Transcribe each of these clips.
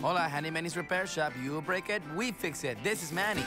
Hola, Handy Manny's Repair Shop. You break it, we fix it. This is Manny.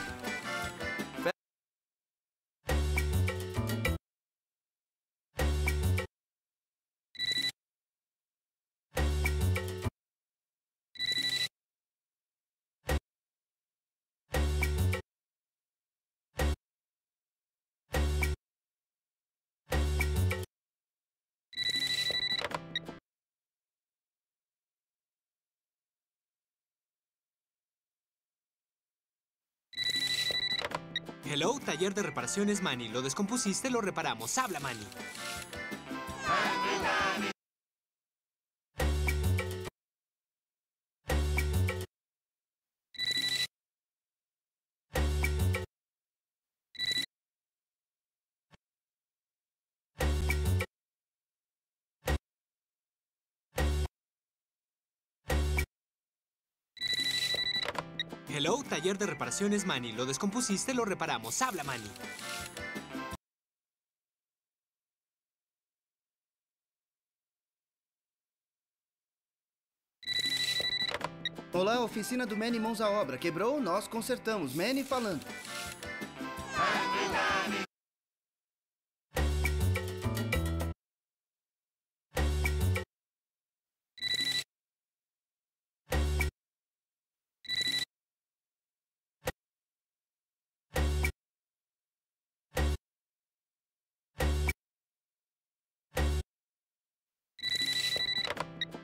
Hello, taller de reparaciones Manny. Lo descompusiste, lo reparamos. Habla, Manny. Hello, taller de reparaciones Manny. Lo descompusiste, lo reparamos. Habla, Manny. Olá, oficina do Manny Mãos à Obra. Quebrou? Nós consertamos. Manny falando.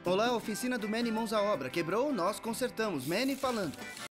Olá, oficina do Manny Mãos à Obra. Quebrou? Nós consertamos. Manny falando.